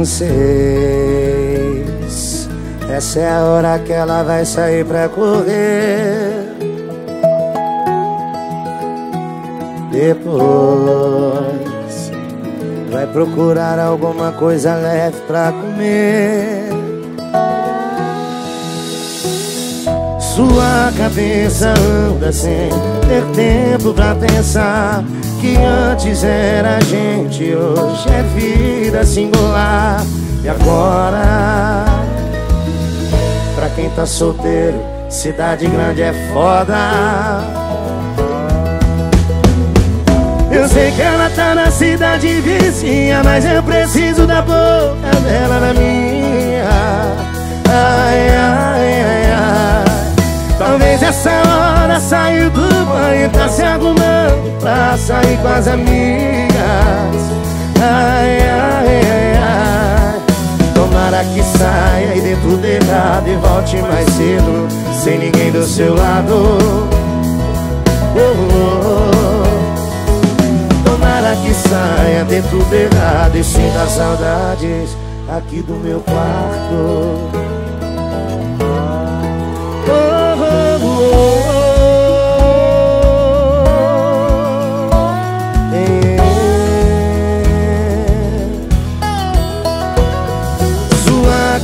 Não sei Essa é a hora que ela vai sair pra correr Depois. Vai procurar alguma coisa leve pra comer. Sua cabeça anda sem ter tempo pra pensar Que antes era gente, hoje é vida singular. E agora, pra quem tá solteiro, cidade grande é foda sei que ela tá na cidade vizinha Mas eu preciso da boca dela na minha. Ai, ai, ai, ai. Talvez essa hora saiu do banho Tá se arrumando pra sair com as amigas. Ai, ai, ai, ai. Tomara que saia e dê tudo errado E volte mais cedo Sem ninguém do seu lado. Oh, oh, saia, dê tudo errado E sinta saudades aqui do meu quarto.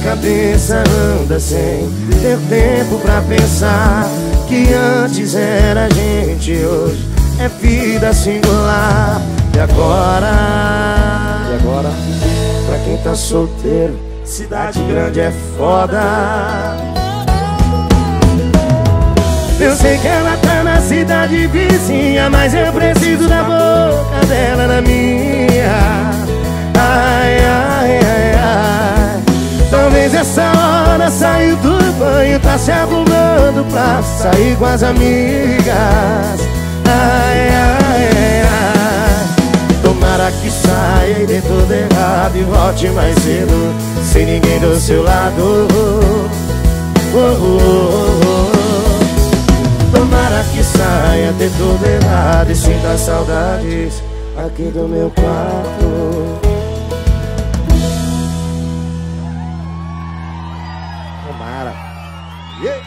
Cabeça anda sem ter tempo pra pensar Que antes era gente, hoje é vida singular E agora, e agora, pra quem tá solteiro, cidade grande é foda. Eu sei que ela tá na cidade vizinha Mas eu preciso da boca dela na minha. Ai, ai, ai, ai. Talvez essa hora saiu do banho Tá se arrumando pra sair com as amigas. Ai, ai, para que saia e dê tudo errado e volte mais cedo Sem ninguém do seu lado. Oh, oh, oh, oh. Tomara que saia, dê tudo errado E sinta saudades aqui do meu quarto. Tomara. Yeah.